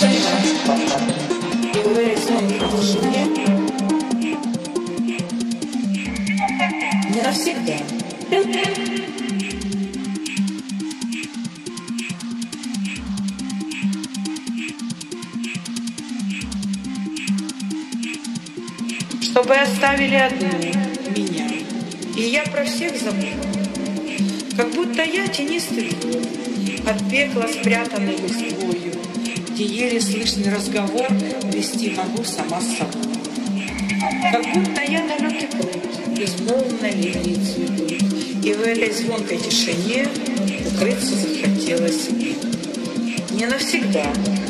Не навсегда. Чтобы оставили одну меня. И я про всех забыл. Как будто я тенистый от пекла спрятанный листвою где еле слышный разговор вести могу сама с собой. Как будто я далекий пруд, безмолвно линии цветут, и в этой звонкой тишине укрыться захотелось. Не навсегда,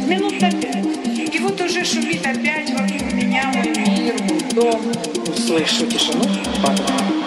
минут на пять. И вот уже шумит опять вокруг меня мой мир, мой дом. Услышу тишину, падаю.